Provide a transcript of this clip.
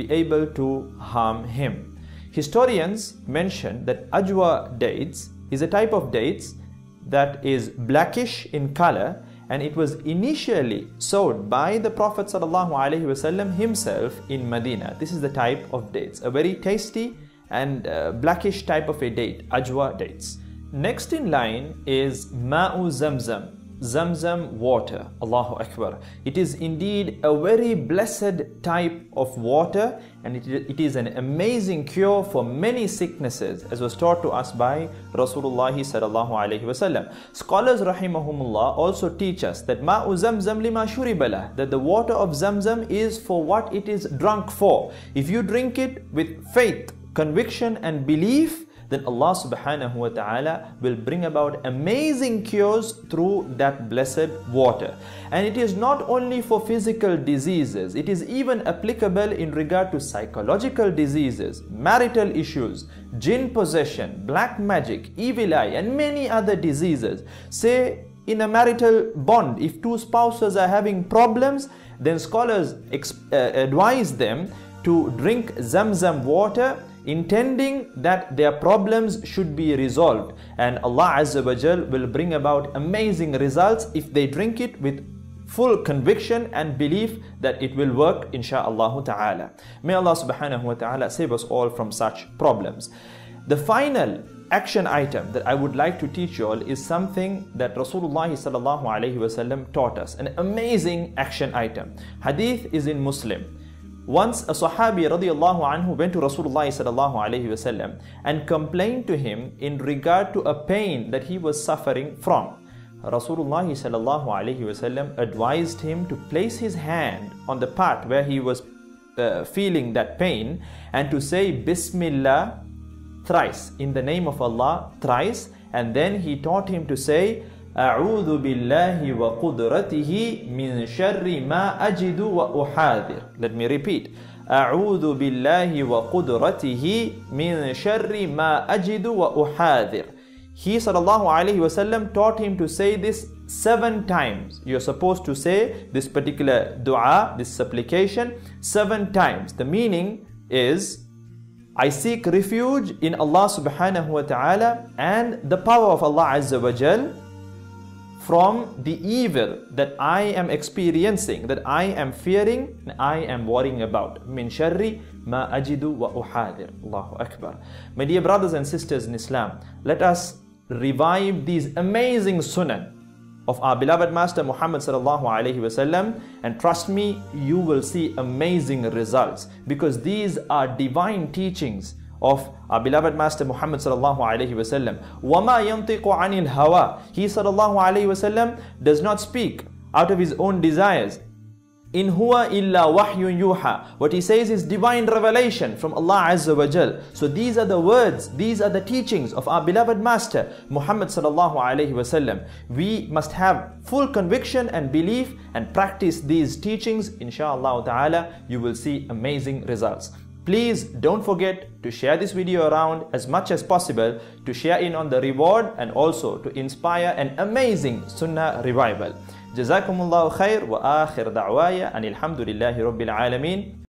be able to harm him. Historians mention that ajwa dates is a type of dates that is blackish in color and it was initially sowed by the Prophet ﷺ himself in Medina. This is the type of dates, a very tasty and uh, blackish type of a date, ajwa dates. Next in line is Ma'u Zamzam, Zamzam water. Allahu Akbar. It is indeed a very blessed type of water and it, is an amazing cure for many sicknesses as was taught to us by Rasulullah sallallahu alaihi wasallam. Scholars rahimahumullah also teach us that Ma'u Zamzam lima shuribala that the water of Zamzam is for what it is drunk for. If you drink it with faith, conviction and belief then Allah subhanahu wa ta'ala will bring about amazing cures through that blessed water. And it is not only for physical diseases, it is even applicable in regard to psychological diseases, marital issues, jinn possession, black magic, evil eye, and many other diseases. Say in a marital bond, if two spouses are having problems, then scholars uh, advise them to drink Zamzam water intending that their problems should be resolved and Allah Azza wa Jal will bring about amazing results if they drink it with full conviction and belief that it will work insha'Allah ta'ala. May Allah subhanahu wa ta'ala save us all from such problems. The final action item that I would like to teach you all is something that Rasulullah sallallahu alayhi wasallam taught us. An amazing action item. Hadith is in Muslim. Once a Sahabi radiallahu anhu went to Rasulullah sallallahu alayhi wasallam and complained to him in regard to a pain that he was suffering from. Rasulullah sallallahu alayhi wasallam advised him to place his hand on the part where he was uh, feeling that pain and to say Bismillah thrice in the name of Allah thrice and then he taught him to say أعوذ بالله وقدرته من شر ما أجد وأحاذر Let me repeat أعوذ بالله وقدرته من شر ما أجد وأحاذر He sallallahu alayhi wasallam taught him to say this seven times. You're supposed to say this particular dua, this supplication, seven times. The meaning is I seek refuge in Allah subhanahu wa ta'ala and the power of Allah azza wa jal from the evil that I am experiencing, that I am fearing, and I am worrying about. Min sharri ma ajidu wa uhadir. Allahu Akbar. My dear brothers and sisters in Islam, let us revive these amazing sunnah of our beloved Master Muhammad sallallahu alaihi wasallam and trust me you will see amazing results because these are divine teachings of our beloved Master Muhammad sallallahu alaihi wasallam. Wama yantiqu anil hawa. He sallallahu alaihi wasallam does not speak out of his own desires. In huwa illa wahyun yuha. What he says is divine revelation from Allah Azza wa Jal. So these are the words, these are the teachings of our beloved Master Muhammad sallallahu alaihi wasallam. We must have full conviction and belief and practice these teachings. Inshallah ta'ala, you will see amazing results. Please don't forget to share this video around as much as possible to share in on the reward and also to inspire an amazing Sunnah revival. جزاكم الله خير وآخر دعوايا أن الحمد لله رب العالمين